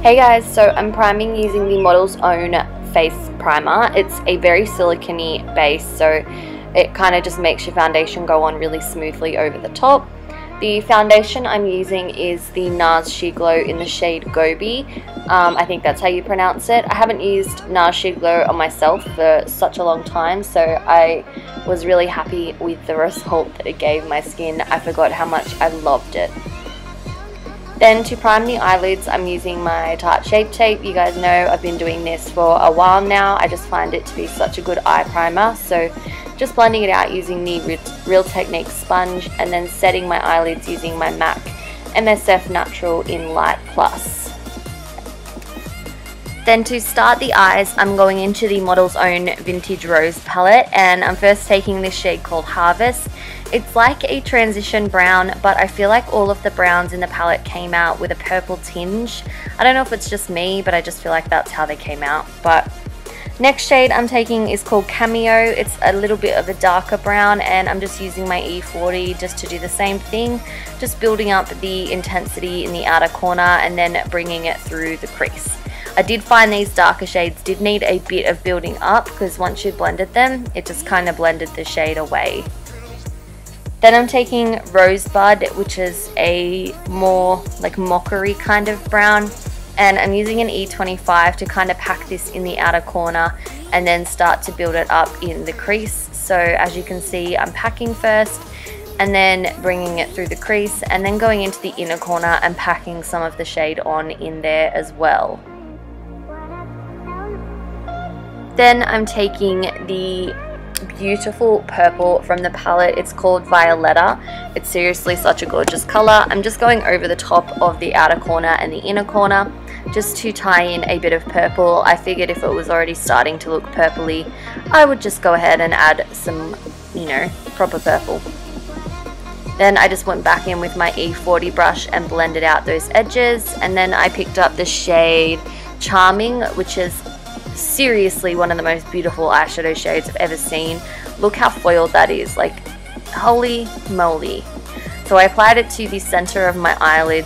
Hey guys, so I'm priming using the Model's Own face primer. It's a very silicony base, so it kind of just makes your foundation go on really smoothly over the top. The foundation I'm using is the NARS Sheer Glow in the shade Gobi. Um, I think that's how you pronounce it. I haven't used NARS Sheer Glow on myself for such a long time, so I was really happy with the result that it gave my skin. I forgot how much I loved it. Then to prime the eyelids, I'm using my Tarte Shape Tape. You guys know I've been doing this for a while now. I just find it to be such a good eye primer. So just blending it out using the Real Technique sponge and then setting my eyelids using my MAC MSF Natural in Light Plus. Then to start the eyes, I'm going into the Model's Own Vintage Rose palette and I'm first taking this shade called Harvest. It's like a transition brown, but I feel like all of the browns in the palette came out with a purple tinge. I don't know if it's just me, but I just feel like that's how they came out. But Next shade I'm taking is called Cameo. It's a little bit of a darker brown and I'm just using my E40 just to do the same thing. Just building up the intensity in the outer corner and then bringing it through the crease. I did find these darker shades did need a bit of building up because once you blended them, it just kind of blended the shade away. Then I'm taking Rosebud, which is a more like mockery kind of brown. And I'm using an E25 to kind of pack this in the outer corner and then start to build it up in the crease. So as you can see, I'm packing first and then bringing it through the crease and then going into the inner corner and packing some of the shade on in there as well. Then I'm taking the beautiful purple from the palette. It's called Violetta. It's seriously such a gorgeous color. I'm just going over the top of the outer corner and the inner corner just to tie in a bit of purple. I figured if it was already starting to look purpley, I would just go ahead and add some, you know, proper purple. Then I just went back in with my E40 brush and blended out those edges. And then I picked up the shade Charming, which is seriously one of the most beautiful eyeshadow shades I've ever seen. Look how foiled that is, like holy moly. So I applied it to the center of my eyelid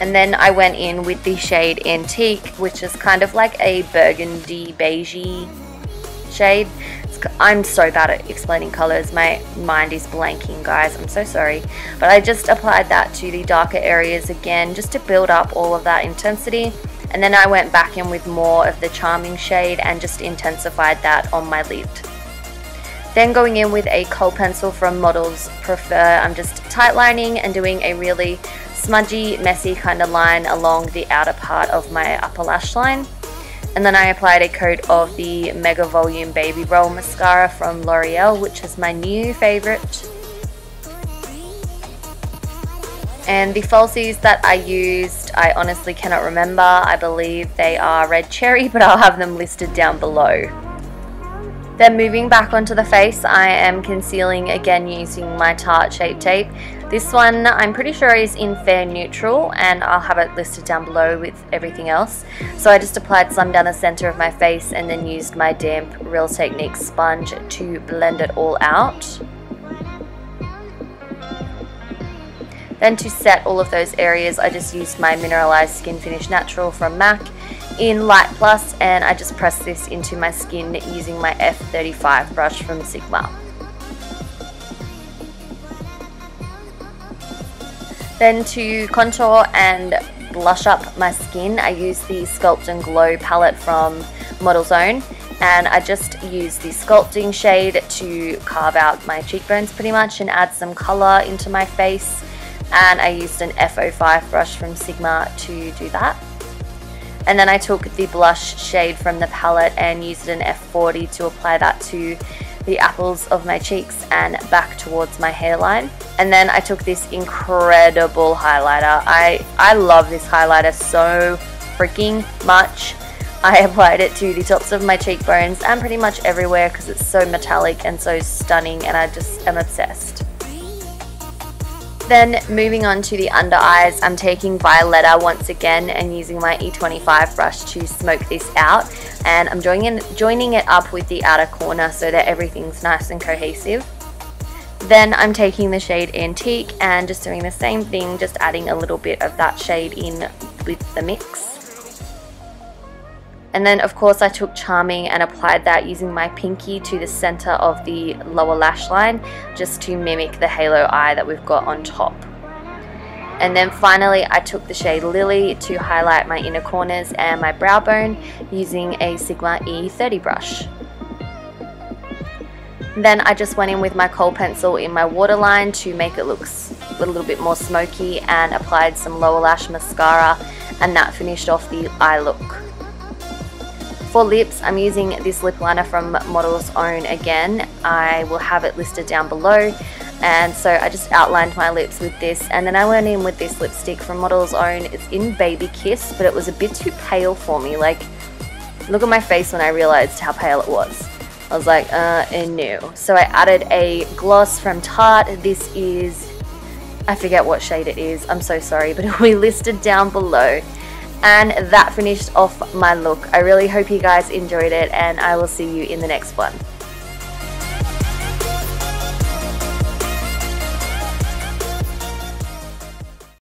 and then I went in with the shade Antique, which is kind of like a burgundy beigey shade. I'm so bad at explaining colors. My mind is blanking, guys. I'm so sorry. But I just applied that to the darker areas again, just to build up all of that intensity. And then I went back in with more of the Charming shade and just intensified that on my lid. Then going in with a kohl pencil from Models Prefer, I'm just tightlining and doing a really smudgy, messy kind of line along the outer part of my upper lash line. And then I applied a coat of the Mega Volume Baby Roll Mascara from L'Oreal, which is my new favourite. And the falsies that I used, I honestly cannot remember. I believe they are red cherry, but I'll have them listed down below. Then moving back onto the face, I am concealing again using my Tarte Shape Tape. This one I'm pretty sure is in Fair Neutral and I'll have it listed down below with everything else. So I just applied some down the center of my face and then used my damp Real Technique sponge to blend it all out. Then to set all of those areas, I just used my Mineralized Skin Finish Natural from MAC in Light Plus and I just pressed this into my skin using my F35 brush from Sigma. Then to contour and blush up my skin, I use the Sculpt and Glow palette from Model's Own and I just use the sculpting shade to carve out my cheekbones pretty much and add some color into my face and I used an F05 brush from Sigma to do that. And then I took the blush shade from the palette and used an F40 to apply that to the apples of my cheeks and back towards my hairline. And then I took this incredible highlighter. I, I love this highlighter so freaking much. I applied it to the tops of my cheekbones and pretty much everywhere because it's so metallic and so stunning and I just am obsessed. Then moving on to the under eyes, I'm taking Violetta once again and using my E25 brush to smoke this out. And I'm joining, joining it up with the outer corner so that everything's nice and cohesive. Then I'm taking the shade Antique and just doing the same thing, just adding a little bit of that shade in with the mix. And then of course I took Charming and applied that using my pinky to the center of the lower lash line just to mimic the halo eye that we've got on top. And then finally I took the shade Lily to highlight my inner corners and my brow bone using a Sigma E30 brush. Then I just went in with my kohl pencil in my waterline to make it look a little bit more smoky and applied some lower lash mascara and that finished off the eye look. For lips, I'm using this lip liner from Model's Own again. I will have it listed down below. And so I just outlined my lips with this and then I went in with this lipstick from Model's Own. It's in Baby Kiss, but it was a bit too pale for me. Like, look at my face when I realized how pale it was. I was like, uh, and no. So I added a gloss from Tarte. This is, I forget what shade it is. I'm so sorry, but it'll be listed down below. And that finished off my look. I really hope you guys enjoyed it and I will see you in the next one.